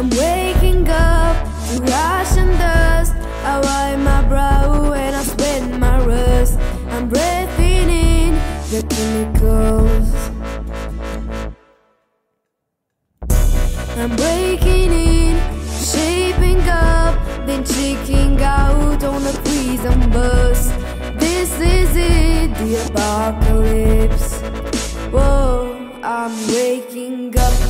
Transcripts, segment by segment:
I'm waking up to ash and dust. I wipe my brow and I sweat my rust. I'm breathing in the chemicals. I'm breaking in, shaping up, then checking out on a prison bus. This is it, the apocalypse. Whoa, I'm waking up.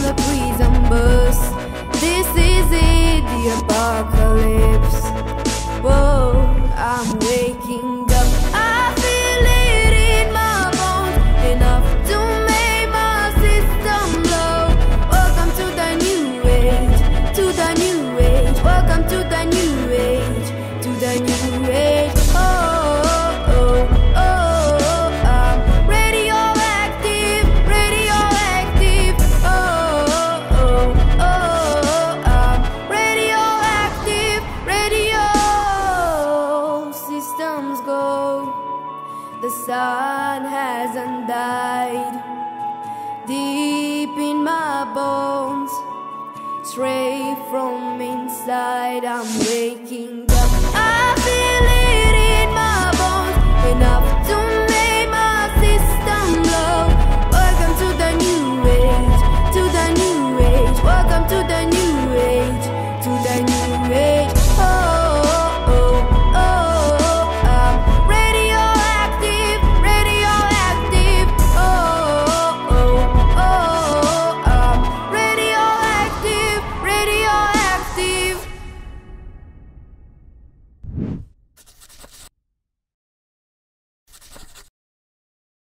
gonna breathe. sun hasn't died. Deep in my bones, straight from inside, I'm waking up.